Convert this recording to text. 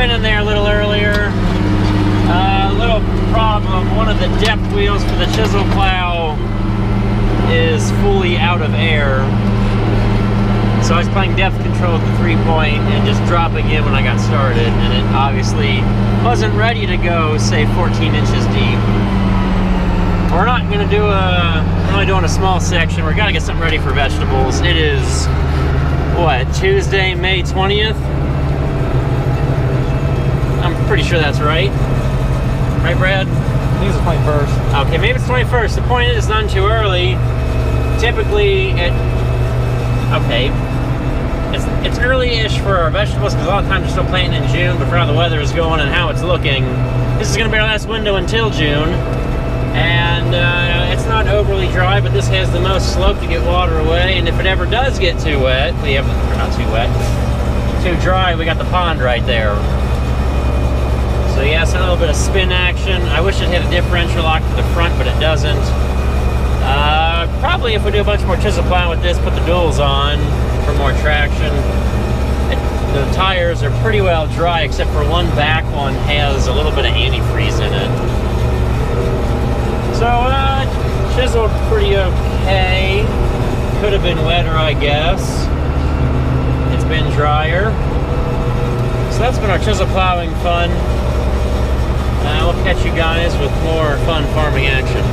were spinning there a little earlier. Uh, a little problem. One of the depth wheels for the chisel plow is fully out of air. So I was playing depth control at the three point and just dropping in when I got started, and it obviously wasn't ready to go, say, 14 inches deep. We're not gonna do a, we're only doing a small section. We're gonna get something ready for vegetables. It is, what, Tuesday, May 20th? Pretty sure that's right. Right, Brad? I think it's the 21st. Okay, maybe it's 21st. The point is, it's not too early. Typically, it. Okay. It's, it's early-ish for our vegetables because a lot of times we're still planting in June, but for how the weather is going and how it's looking, this is going to be our last window until June. And uh, it's not overly dry, but this has the most slope to get water away. And if it ever does get too wet, we have, not too wet, too dry, we got the pond right there. So yeah, a little bit of spin action. I wish it had a differential lock to the front, but it doesn't. Uh, probably if we do a bunch more chisel plowing with this, put the duals on for more traction. It, the tires are pretty well dry, except for one back one has a little bit of antifreeze in it. So, uh, chiseled pretty okay. Could have been wetter, I guess. It's been drier. So that's been our chisel plowing fun. Uh, we'll catch you guys with more fun farming action.